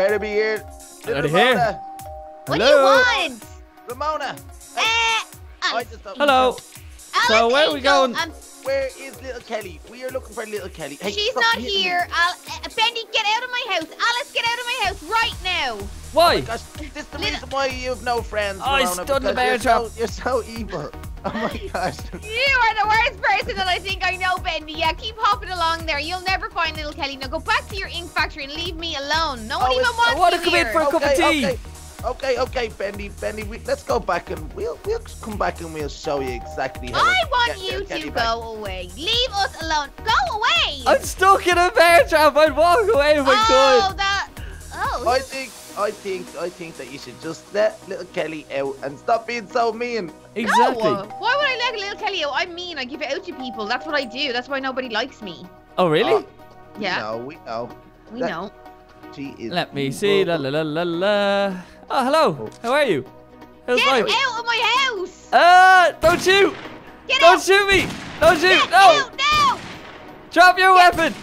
better be here. Already here. Ramona. What do you Hello? want? Ramona. I Alice. Hello. Alice So where are we going? um, Where is little Kelly? We are looking for little Kelly. Hey, she's not hitting me. here. Al uh, Bendy, get out of my house. Alice, get out of my house right now. Why? Gosh, this is the Little- reason why you have no friends. Oh, I Ramona, stood in the because bear you're trap. So, you're so evil. Oh my gosh. You are the worst person that I think I know, Bendy. Yeah, keep hopping along there. You'll never find little Kelly. Now go back to your ink factory and leave me alone. No oh, one Oh, even it's- wants I wanna you come in for a cup of tea. Okay. Okay, okay, Bendy, Bendy, we, let's go back and we'll we'll come back and we'll show you exactly how. I to want get you little to Kelly go away. Leave us alone. Go away. I'm stuck in a bear trap. I'd walk away if I oh, could. that. Oh. I think, I think, I think that you should just let little Kelly out and stop being so mean. Exactly. No. Why would I let little Kelly out? I'm mean. I give it out to people. That's what I do. That's why nobody likes me. Oh, really? Oh, Yeah, No, we know. we that- know. She is. Let me see. La la la la la. Oh, hello. Oh. How are you? How's Get life? out of my house. Ah! Don't shoot! Get Don't out. shoot me! Don't shoot! Get No! out now. Drop your Get- weapon!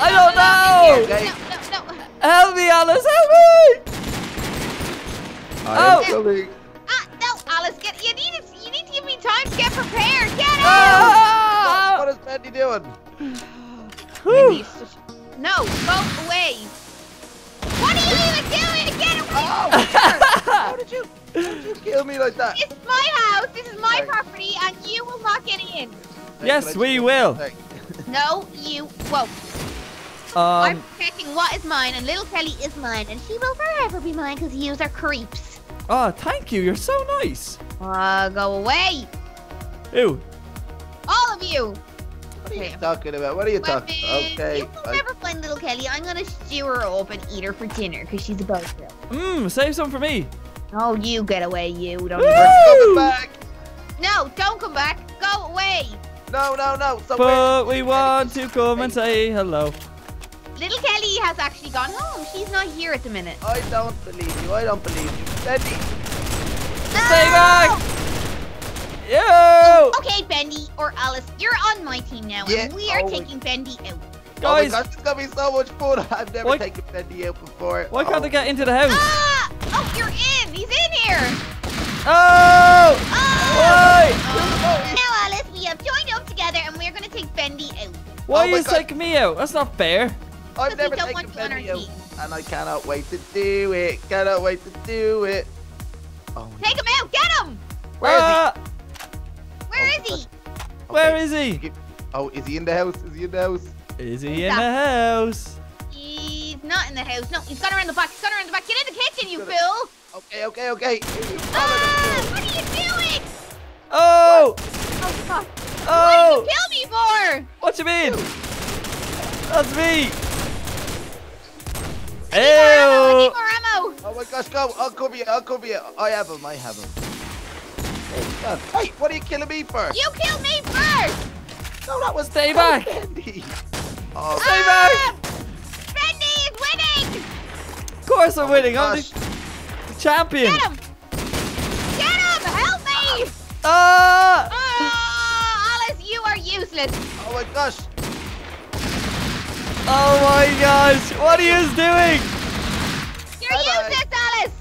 I don't allowed know. No, no, no. Help me, Alice! Help me! I am Oh. coming. Ah, no, Alice. Get. You need to. You need to give me time to get prepared. Get out. Ah! What is Bendy doing? Whew. Maybe it's just- No, go away. What are you even doing? Get away Oh. How did you? How did you kill me like that? This is my house. This is my Sorry. property, and you will not get in. Yes, we will. No, you won't. I'm Um, protecting what is mine, and little Kelly is mine, and she will forever be mine because you are creeps. oh, thank you. You're so nice. Uh, go away, Ew. all of you. What are you Okay. talking about? What are you Weapon. talking? Okay. You will I- never find little Kelly. I'm gonna stew her up and eat her for dinner because she's a boat girl. Mmm, save some for me. Oh, you get away, you. Don't Woo! even... Back. No, don't come back. Go away. No, no, no. So where- But we want to come and say hello. Little Kelly has actually gone home. She's not here at the minute. I don't believe you. I don't believe you. Bendy. Stay back! Yo! Okay, Bendy or Alice, you're on my team now, Yeah, and we are oh, taking Bendy out. Guys, oh my gosh, it's gonna be so much fun. I've never Why- taken Bendy out before. why can't oh. they get into the house? Ah! Oh, you're in. He's in here. Oh! Ah! Why? Now, Alice, we have joined up together, and we're gonna take Bendy out. Why Oh are my you God. taking me out? That's not fair. I've never don't taken want you on our out, team. and I cannot wait to do it. Cannot wait to do it. Oh, my Take him out. Get him. Where is Ah, Where Oh, is he? he? Where Okay. is he? Oh, is he in the house? Is he in the house? Is he in the house? He's not in the house. No, he's gone around the back. He's gone around the back. Get in the kitchen, you Gonna- fool. Okay, okay, okay. Ah! What are you doing? Oh! Oh, God. What Oh! did you kill me for? What you mean? That's me! I need more ammo. Ew! need more ammo. Oh my gosh, go! I'll cover you. I'll cover you. I have him. I have him. Hey, Hey, what are you killing me for? You killed me first. No, that was Stay that was back. Bendy. Oh, Stay Ah! Bendy is winning. Of course I'm oh my winning. I'm the champion. Get him. Get him. Help me. Ah! Oh, Alice, you are useless. Oh my gosh. Oh my gosh! What are you doing? You're Bye-bye. useless, Alice.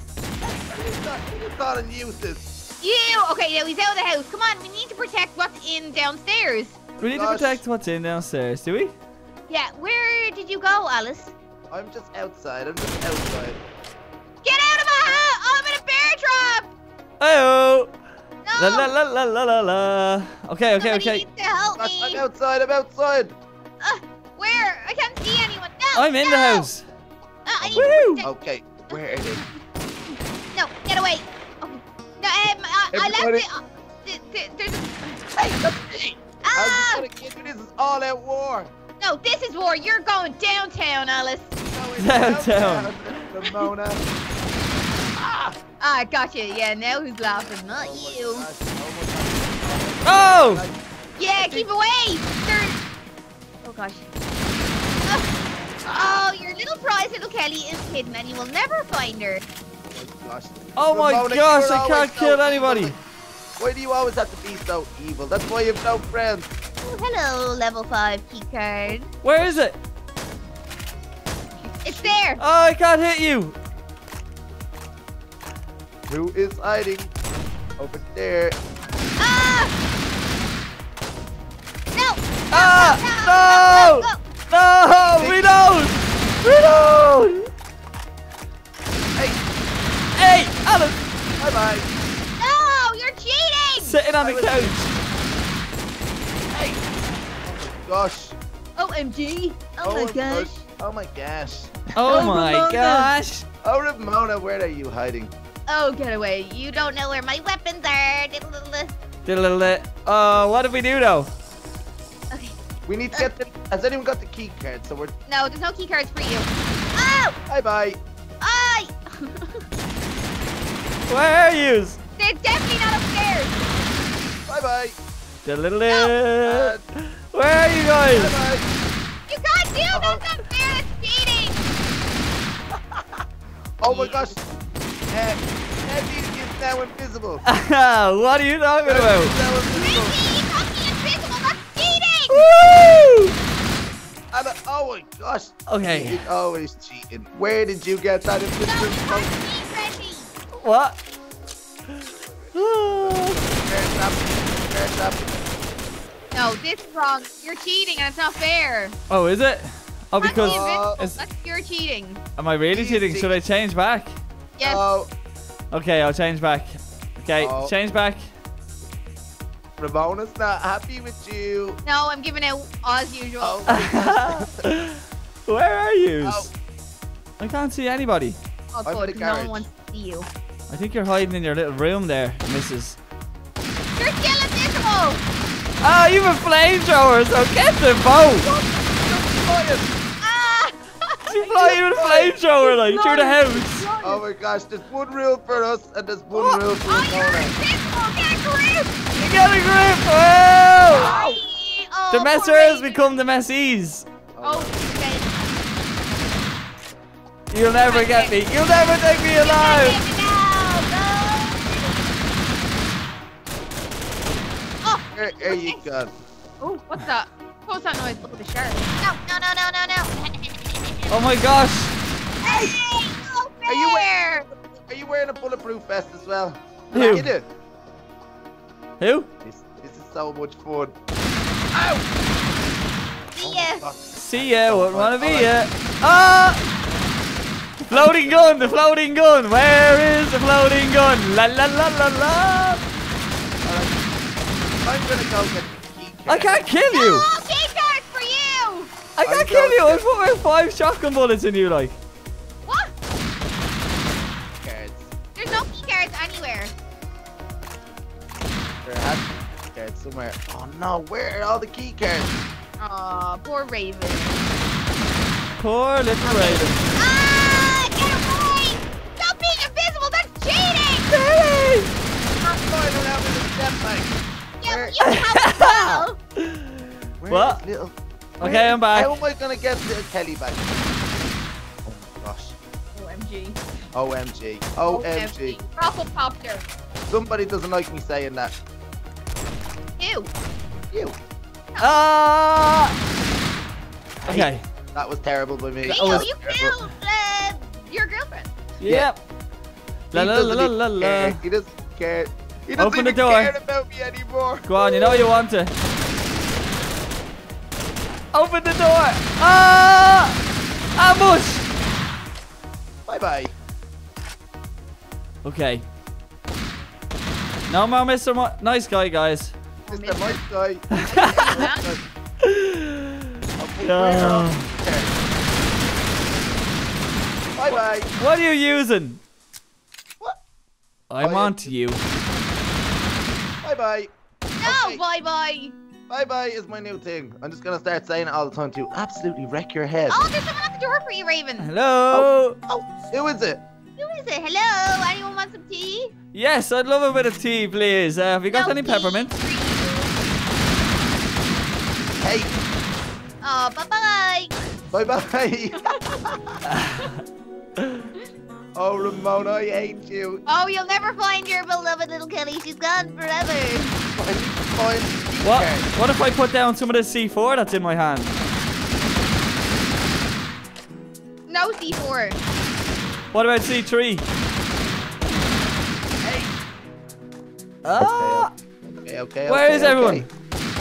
He's not, he's not in useless. You. Okay, now he's out of the house. Come on, we need to protect what's in downstairs. We need to protect what's in downstairs, do we? Yeah, where did you go, Alice? I'm just outside. I'm just outside. Get out of my house! I'm in a bear trap! Oh! No! La la la la la la la. Okay, okay, Somebody okay. needs to help Gosh, I'm outside. I'm outside. Uh, where? I can't see anyone. No! I'm in the house. Uh, I need Woo! protect- Okay, where is it? No, get away. Okay. No, um, I, I left it. Uh, th- th- there's. Hey, that's. I Ah! gonna. This is all out war. No, this is war. You're going downtown, Alice. No, Downtown. downtown, Ramona. Ah! Ah, I got you. Yeah, now who's laughing? Not Oh you. gosh, oh Oh! Yeah, keep away. There's. Oh gosh. Ah. Oh, your little prize, little Kelly, is hidden, and you will never find her. Oh my gosh. Oh my Ramona, gosh, I can't so kill evil. anybody. Why do you always have to be so evil? That's why you have no friends. Oh, hello, level five key card. Where is it? It's there. Oh, I can't hit you. Who is hiding? Over there. Bye bye. no! No! You're cheating! Sitting on the couch. Hey, Gosh. OMG! Oh, Oh my my gosh! Oh my gosh. Oh Oh, my Ramona. gosh. Oh, Ramona, where are you hiding? Oh, get away! You don't know where my weapons are. Diddle-diddle. Uh, what did we do though? Okay. We need to get the. Has anyone got the key card? So we're. No, there's no key cards for you. Oh! Bye bye. I! Where are you? They're definitely not upstairs. Bye bye. Diddle-diddle. Where are you guys? bye. You can't do that. That's not fair. That's cheating. Oh my gosh. Uh, Eddie is now invisible. what are you talking Eddie about? is now invisible. you can't invisible. That's cheating. Woo! And, uh, oh my gosh. Okay. He's always cheating. Where did you get that No, invisible you What? Where's that? Where's that? No, this is wrong. You're cheating and it's not fair. oh, is it? Oh, because invisible. it's- That's pure cheating. am I really cheating? Should I change back? Yes. Oh, Okay, I'll change back. Okay, Oh. change back. Ramona's not happy with you. no, I'm giving it as usual. Oh. Where are you? Oh. I can't see anybody. Oh, I'm good, in the 'cause no one garage. wants to see you. I think you're hiding in your little room there, missus. You're still invisible. Oh, you have a flamethrower, so get the boat! Ah! She fly you with a flamethrower, like, through the house. Oh my gosh, there's one rule for us and there's one Oh, rule for Oh, you're Ramona. invisible. Get grip. You get a grip! Oh! Aye. Oh, The poor messer become the messies. Oh, okay. You'll never get me. You'll never take me alive. Oh, There, there you go. oh, what's that? What was that noise? Oh, the shark. No, no, no, no, no, no. Oh my gosh. Hey, no Are you fair. Are you wearing a bulletproof vest as well? Who? You do. Who? This, this is so much fun. See ya. Fuck. See ya. Wouldn't wanna be ya. Ah! Floating gun. The floating gun. Where is the floating gun? La la la la la. I'm gonna go get the I can't kill you. Oh, key for you. I can't I'm kill you. I going- put my five shotgun bullets in you, like. What? cards. There's no key cards anywhere. There has to be key cards somewhere. Oh no, where are all the key cards? Aw, poor Raven. Poor little raven. Ah, get away! Stop being invisible. That's cheating. Stop going around with a step back. Yeah, Where- you have well. Where What? is Little... Okay, I'm back. How am I gonna get little Kelly back? Oh my gosh. OMG. OMG. OMG. Rocket popter. Somebody doesn't like me saying that. Ew. You. Ah! Okay. That was terrible by me. Ew, you terrible. killed uh, your girlfriend. Yep. La He la doesn't la la la la. care. He doesn't care. He doesn't Open the door. care about me anymore. Go on, you know you want to. Open the door. Ah! Ambush! Bye bye. Okay. No more Mr. Mo nice guy, guys. Mr. Nice guy. No. Bye bye. What are you using? What? I'm Oh, yeah. on to you. Bye bye. No, Okay. bye bye. Bye bye is my new thing. I'm just gonna start saying it all the time to absolutely wreck your head. Oh, there's someone at the door for you, Raven. Hello? Oh, who is it? Who is it? Hello? Anyone want some tea? Yes, I'd love a bit of tea, please. Uh, have you got No any tea peppermint? Hey, Oh, bye bye. bye bye. Oh, Ramona, I hate you. Oh, you'll never find your beloved little Kelly. She's gone forever. I find What? What if I put down some of this C4 that's in my hand? No, C4. What about C3? Hey. Ah! Okay, okay. Where okay, is okay. everyone?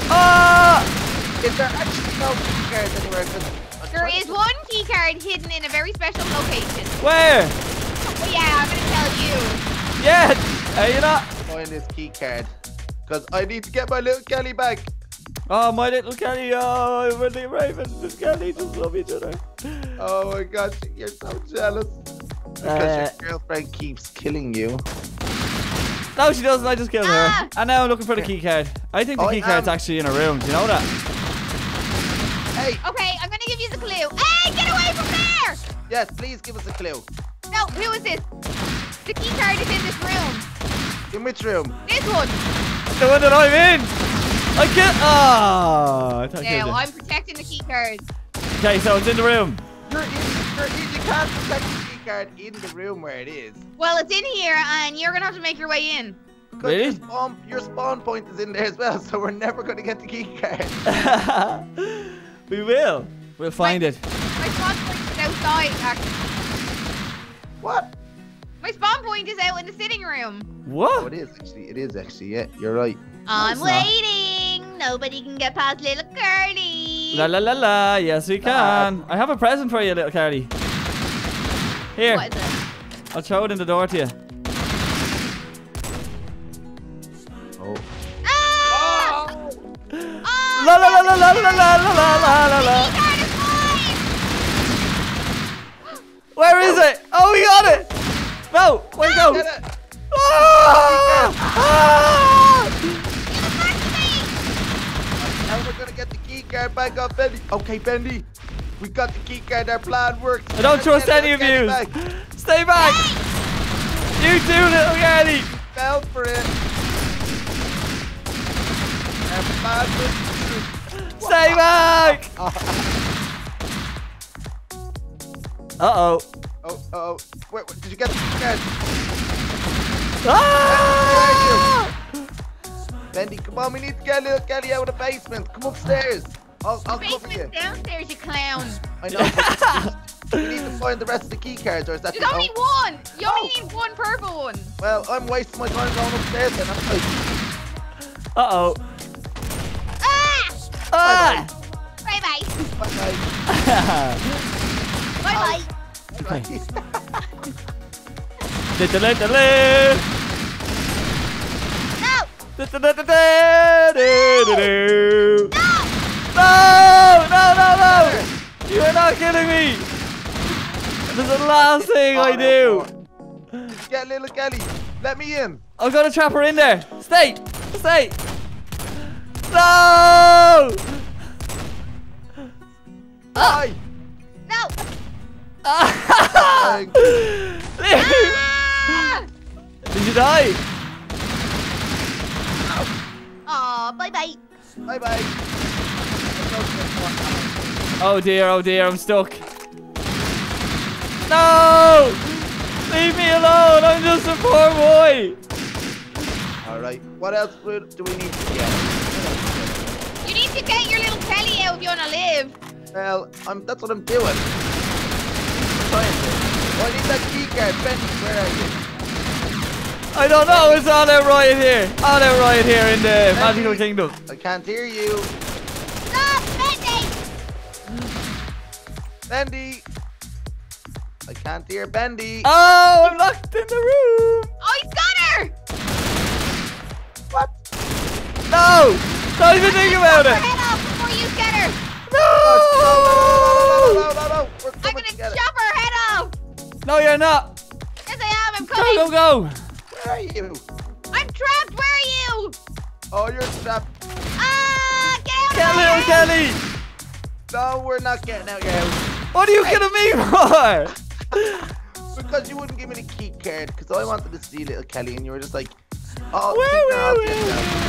Ah! Is there actually no key cards anywhere? 'Cause I'm There trying is one key card hidden in a very special location. Where? Oh yeah, I'm gonna tell you. Yeah! Are you not? find this key card. Because I need to get my little Kelly back. Oh, my little Kelly. Oh, when the Raven and Kelly just love each other. Oh my gosh, you're so jealous. Because Uh, your girlfriend keeps killing you. No, she doesn't. I just killed her. Ah! And now I'm looking for the key card. I think the I key card's am- actually in a room. Do you know that? Hey, Okay, I'm gonna give you the clue. Hey, get away from there! yes, please give us a clue. No, who is this? The key card is in this room. In which room? This one. The one that I'm in. I can't. Oh, I thought I Now killed I'm protecting the key card. Okay, so it's in the room. You're in, you're in, you can't protect the key card in the room where it is. Well, it's in here, and you're gonna have to make your way in. Because your spawn, your spawn point is in there as well, so we're never going to get the key card. we will. We'll find it. My spawn point is outside. Actually. What? My spawn point is out in the sitting room. Oh, What? it is actually. It is actually. Yeah, you're right. I'm it's not. waiting. Nobody can get past little Carly. La la la la. Yes, we can. I have a present for you, little Carly. Here, What is it? I'll throw it in the door to you. Oh. Ah! Oh! Oh, La la la la la la la la la la la la. key card is mine. Where is it? Oh, we got it. No, it go? Get it! Ah! Ah! Give it back to me. Now we're gonna get the key card back up, Bendy. Okay, Bendy. We got the key card. Our plan works. I don't trust any of you. back. Stay back. You too, little Carly. Fell for it. Our plan works. Stay back. Uh oh. Oh, oh. Wait, wait, did you get the key card? Ah! Bendy, come on. We need to get little Kelly out of the basement. Come upstairs. I'll, I'll cover you. Downstairs, you clown. I know. but we need to find the rest of the key cards, or is that There's the only oh, one. You only need one purple one. Well, I'm wasting my time going upstairs then. I'm like, Uh oh. Ah! Ah! Bye Bye bye. bye Bye bye. bye. Diddle-diddle-diddle. No. Diddle-diddle-diddle. No. No! No, no, no! You are not kidding me! This is the last thing I do! Get little Kelly. Let me in. I'm gonna trap her in there! Stay! Stay! No! Bye. No. Bye. Ah! Did you die? Aw, bye bye. Bye bye. Oh dear, oh dear, I'm stuck. No! Leave me alone, I'm just a poor boy! All right. What else do we need to get? You need to get your little Kelly out if you wanna live. Well, I'm. That's what I'm doing. I'm trying to. Oh, I need that key card. Benny, where are you? I don't know, it's all out right here. All out right here in the Magical Kingdom. I can't hear you. Stop, Bendy. Bendy. I can't hear Bendy. Oh, I'm locked in the room. Oh, he's got her. What? No! Don't even think about Chop her it! head off before you get her. No, No! no, no, no, no. We're I'm gonna together. chop her head off. No, you're not! Yes, I am. I'm coming. Go, go, go! Where are you? I'm trapped. Where are you? Oh, you're trapped. Ah, get out Get of my little. Kelly! No, we're not getting out your. What are you killing me for? Because you wouldn't give me the key card. Because I wanted to see little Kelly, and you were just like, oh, Where, keep her